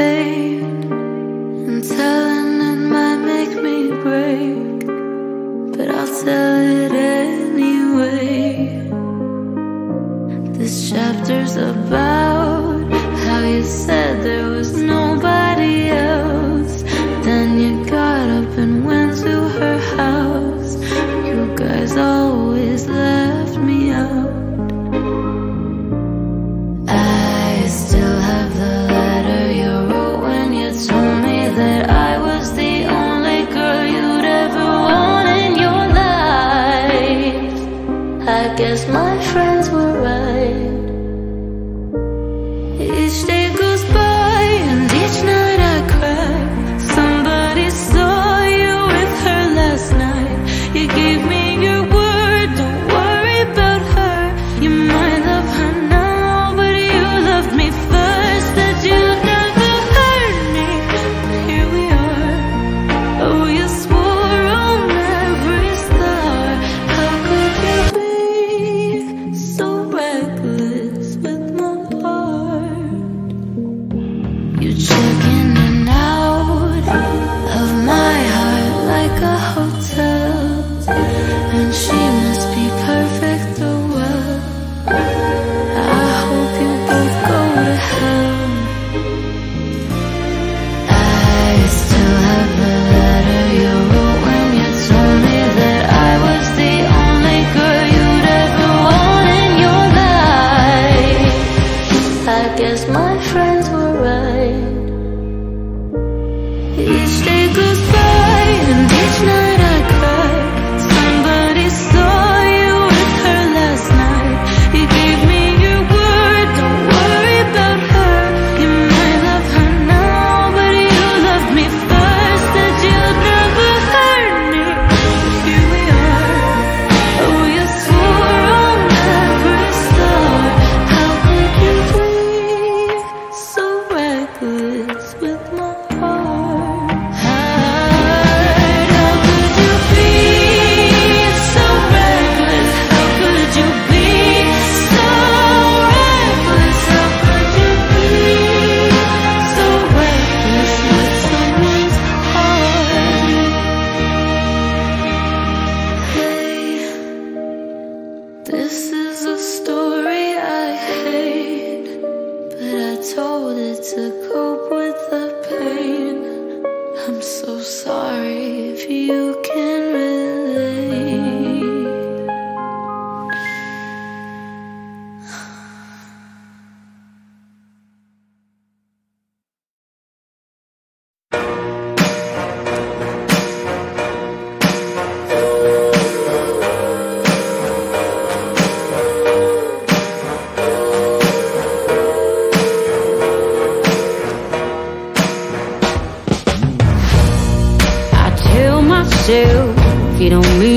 and telling it might make me break, but I'll tell it anyway. This chapter's about. my friends were right. Each day told it to cope with the pain. I'm so sorry if you can relate. you don't mean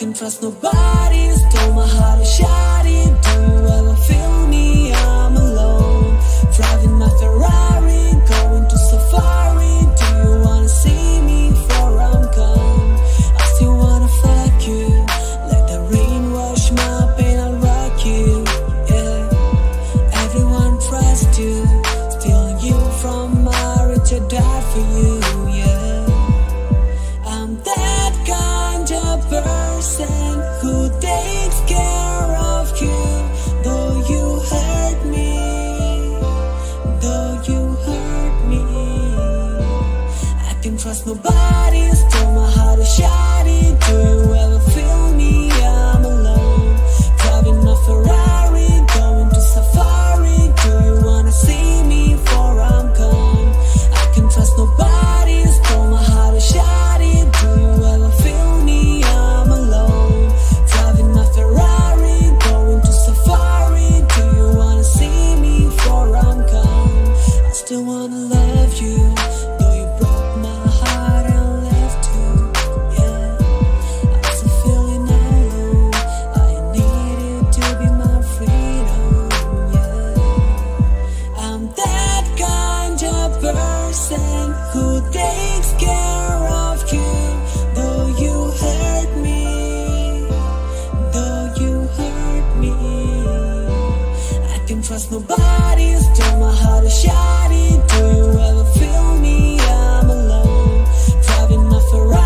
can trust nobody Stole my heart, I shot it Do Well, I feel me, I'm alone. Driving my Ferrari, going to safari. Do you wanna see trust nobody. Still my heart is shoddy. Do you ever feel me? I'm alone, driving my Ferrari.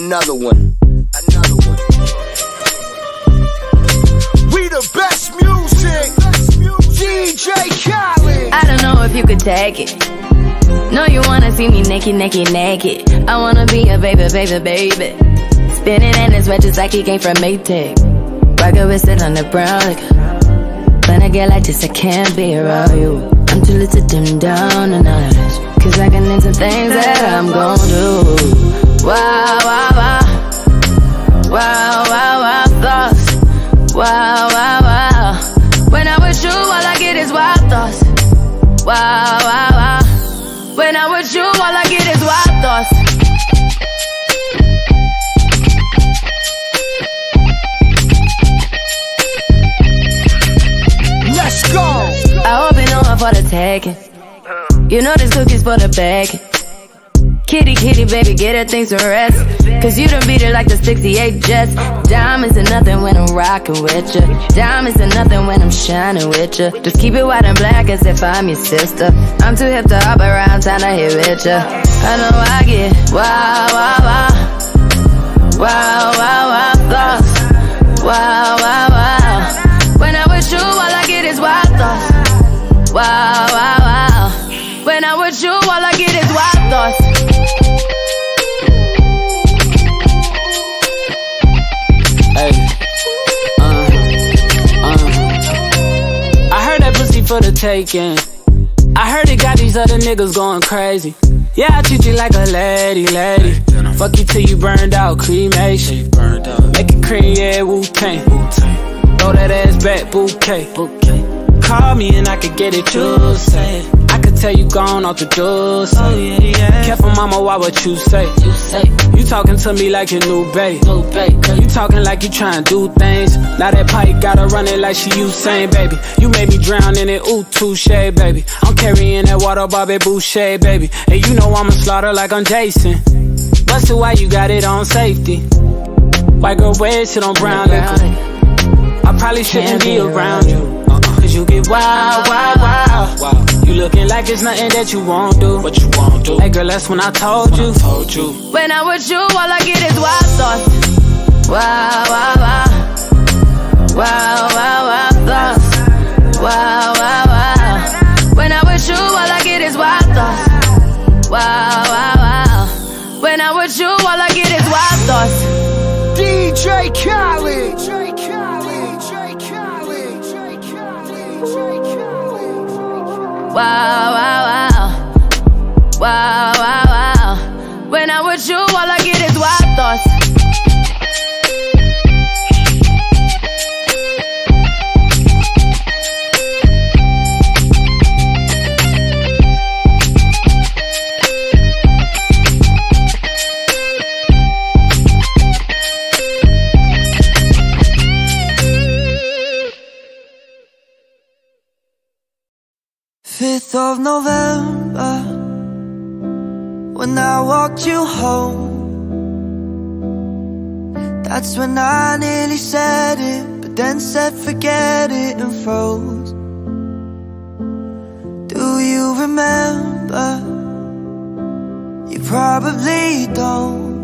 Another one. Another one. We the best music. DJ Khaled. I don't know if you could take it. No, you wanna see me naked, naked, naked. I wanna be a baby, baby, baby. Spinning in his wedges like he came from Maytag. Rocket with it on the brown. Like, when I get like this, I can't be around you. I'm too lit to dim down the night. Cause I can into things that I'm gon' do. Wow, wow, wow. Wow, wow, wow, thoughts. Wow, wow, wow. When I'm with you, all I get is wild thoughts. Wow, wow, wow. When I'm with you, all I get is wild thoughts. Let's go. I hope you know I'm for the taking. You know this cookie's for the bag. Kitty, kitty, baby, get her things to rest. Cause you done beat it like the 68 Jets. Diamonds are nothing when I'm rocking with ya. Diamonds are nothing when I'm shining with ya. Just keep it white and black as if I'm your sister. I'm too hip to hop around, time to hit with ya. I know I get wow, wow. I heard it got these other niggas going crazy. Yeah, I treat you like a lady, lady. Fuck you till you burned out, cremation. Make it cream, yeah, Wu Tang. Throw that ass back, bouquet. Call me and I could get it, you say. Tell you gone off the door. Oh, yeah, yeah. Careful, mama, why what you say? You say. You talking to me like your new babe. New babe. You talking like you trying to do things. Now that pipe gotta run it like she Usain, baby. You made me drown in it, ooh, touche, baby. I'm carrying that water, Bobby Boucher, baby. And you know I'ma slaughter like I'm Jason. Busted, why you got it on safety? White girl, red shit on brown liquor. I probably shouldn't be around you. Uh-uh. Cause you get wild, wild, wild. You looking like it's nothing that you won't do. What you won't do. Hey girl, that's when I told you. Told you. When I'm with you, all I get is wild thoughts. Wow, wow, wow. Wow, wow, wow, thoughts. Wow, wow, wow. When I'm with you, all I get is wild thoughts. Wow, wow, wow. When I'm with you, all I get is wild thoughts. DJ Khaled. Wow, wow. 8th of November When I walked you home. That's when I nearly said it But then said forget it and froze. Do you remember? You probably don't.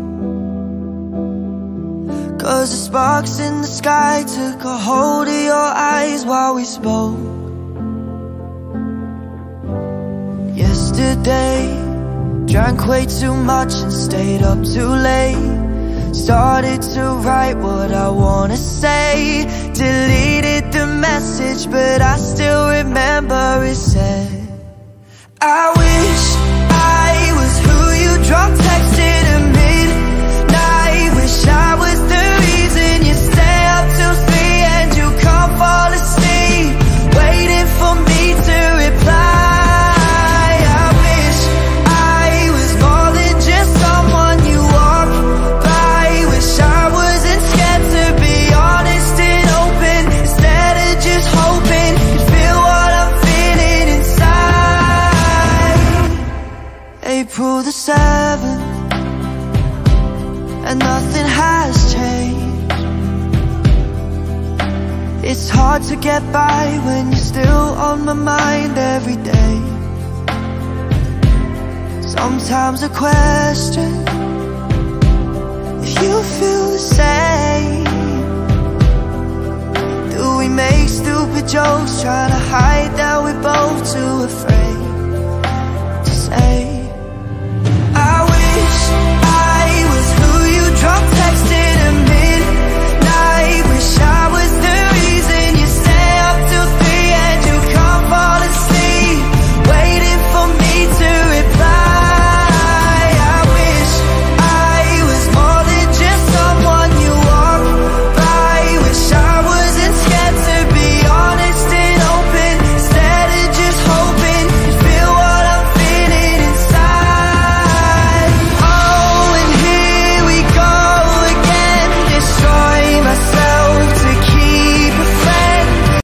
Cause the sparks in the sky Took a hold of your eyes while we spoke. Yesterday, drank way too much and stayed up too late. Started to write what I wanna say. Deleted the message, but I still remember it said, I wish It's hard to get by when you're still on my mind every day. Sometimes I question if you feel the same. Do we make stupid jokes trying to hide that we're both too afraid?